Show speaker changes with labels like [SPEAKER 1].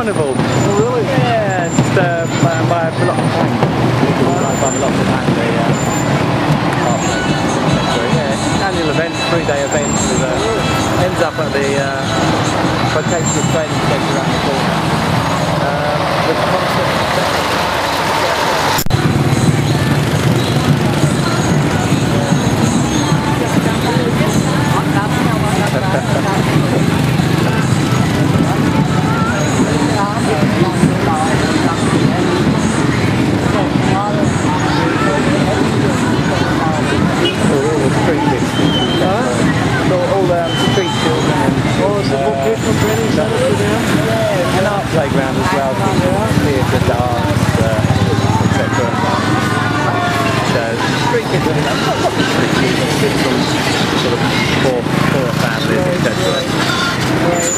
[SPEAKER 1] carnival.
[SPEAKER 2] Oh, really?
[SPEAKER 1] Yeah, just uh, by, by a M'Lop Tapang. By, by M'Lop Tapang, the uh, half century. Yeah, annual event, three-day event. With, uh, ends up at the uh, vocational training centre around the corner. Uh, probably tricky, but of families, etc.